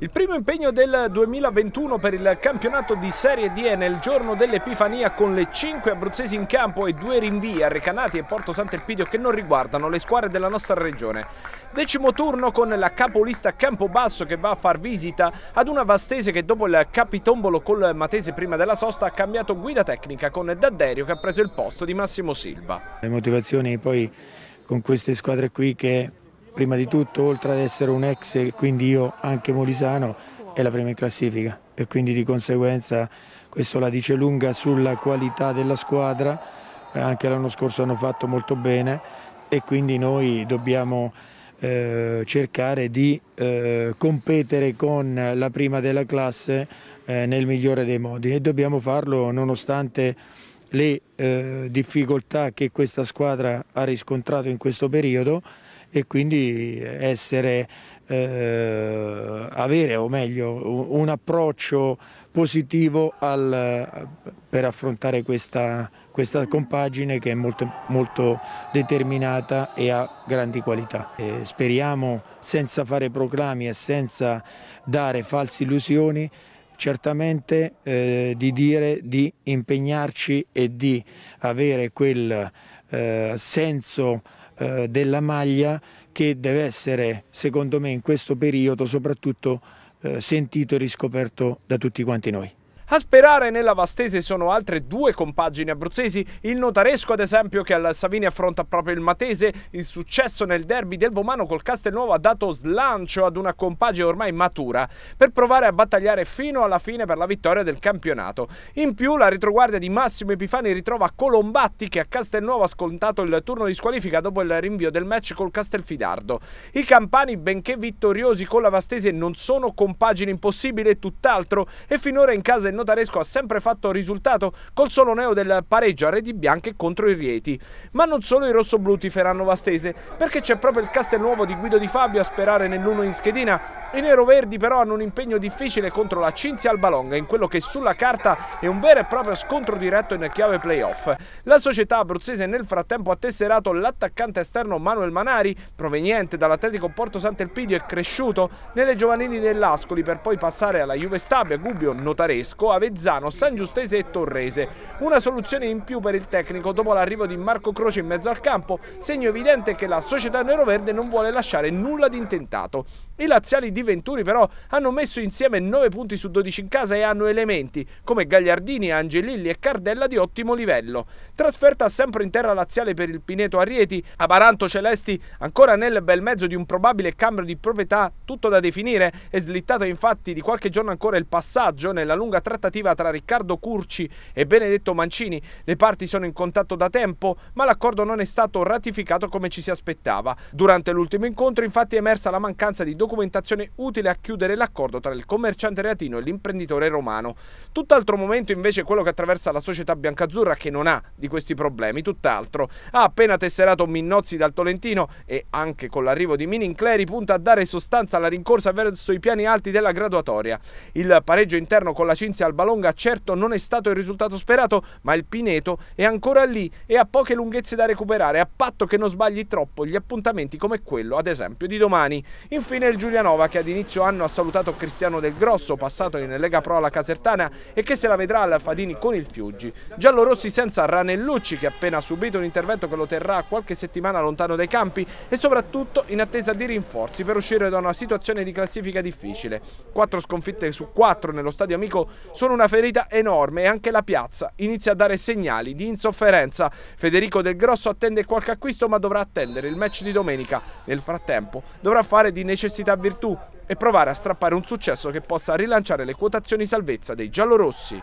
Il primo impegno del 2021 per il campionato di Serie D è nel giorno dell'Epifania con le 5 abruzzesi in campo e due rinvii a Recanati e Porto Sant'Elpidio che non riguardano le squadre della nostra regione. Decimo turno con la capolista Campobasso che va a far visita ad una Vastese che dopo il capitombolo col Matese prima della sosta ha cambiato guida tecnica con Dadderio che ha preso il posto di Massimo Silva. Le motivazioni poi con queste squadre qui che prima di tutto oltre ad essere un ex quindi io anche Molisano è la prima in classifica. E quindi di conseguenza questo la dice lunga sulla qualità della squadra, eh, anche l'anno scorso hanno fatto molto bene e quindi noi dobbiamo eh, cercare di eh, competere con la prima della classe eh, nel migliore dei modi. E dobbiamo farlo nonostante le eh, difficoltà che questa squadra ha riscontrato in questo periodo e quindi essere, eh, avere o meglio un approccio positivo al, per affrontare questa, questa, compagine che è molto, molto determinata e ha grandi qualità. E speriamo senza fare proclami e senza dare false illusioni certamente eh, di dire di impegnarci e di avere quel eh, senso eh, della maglia che deve essere, secondo me, in questo periodo soprattutto eh, sentito e riscoperto da tutti quanti noi. A sperare nella Vastese sono altre due compagini abruzzesi, il Notaresco ad esempio che al Savini affronta proprio il Matese, il successo nel derby del Vomano col Castelnuovo ha dato slancio ad una compagine ormai matura per provare a battagliare fino alla fine per la vittoria del campionato. In più la retroguardia di Massimo Epifani ritrova Colombatti che a Castelnuovo ha scontato il turno di squalifica dopo il rinvio del match col Castelfidardo. I campani benché vittoriosi con la Vastese non sono compagini impossibili, tutt'altro e finora in casa il Notaresco ha sempre fatto risultato col solo neo del pareggio a reti bianche contro i Rieti. Ma non solo i rossoblu tiferanno Vastese, perché c'è proprio il Castelnuovo di Guido Di Fabio a sperare nell'uno in schedina. I neroverdi però hanno un impegno difficile contro la Cinzia Albalonga in quello che sulla carta è un vero e proprio scontro diretto in chiave playoff. La società abruzzese nel frattempo ha tesserato l'attaccante esterno Manuel Manari, proveniente dall'Atletico Porto Sant'Elpidio e cresciuto nelle giovanili dell'Ascoli per poi passare alla Juve Stabia, Gubbio, Notaresco, Avezzano, San Giustese e Torrese. Una soluzione in più per il tecnico dopo l'arrivo di Marco Croce in mezzo al campo, segno evidente che la società neroverde non vuole lasciare nulla di intentato. I laziali di Venturi però hanno messo insieme 9 punti su 12 in casa e hanno elementi come Gagliardini, Angelilli e Cardella di ottimo livello. Trasferta sempre in terra laziale per il Pineto Arieti, Amaranto Celesti ancora nel bel mezzo di un probabile cambio di proprietà tutto da definire, è slittato infatti di qualche giorno ancora il passaggio nella lunga trattativa tra Riccardo Curci e Benedetto Mancini. Le parti sono in contatto da tempo, ma l'accordo non è stato ratificato come ci si aspettava. Durante l'ultimo incontro, infatti, è emersa la mancanza di documentazione utile a chiudere l'accordo tra il commerciante reatino e l'imprenditore romano. Tutt'altro momento, invece, quello che attraversa la società biancazzurra, che non ha di questi problemi, tutt'altro. Ha appena tesserato Minnozzi dal Tolentino e, anche con l'arrivo di Minincleri, punta a dare sostanza alla rincorsa verso i piani alti della graduatoria. Il pareggio interno con la Cinzia al Balonga certo non è stato il risultato sperato, ma il Pineto è ancora lì e ha poche lunghezze da recuperare, a patto che non sbagli troppo gli appuntamenti come quello, ad esempio, di domani. Infine il Giulianova che ad inizio anno ha salutato Cristiano Del Grosso, passato in Lega Pro alla Casertana e che se la vedrà al Fadini con il Fiuggi. Giallorossi senza Ranellucci che ha appena subito un intervento che lo terrà qualche settimana lontano dai campi e soprattutto in attesa di rinforzi per uscire da una situazione di classifica difficile. Quattro sconfitte su quattro nello stadio amico sono una ferita enorme e anche la piazza inizia a dare segnali di insofferenza. Federico Del Grosso attende qualche acquisto ma dovrà attendere il match di domenica. Nel frattempo dovrà fare di necessità virtù e provare a strappare un successo che possa rilanciare le quotazioni salvezza dei giallorossi.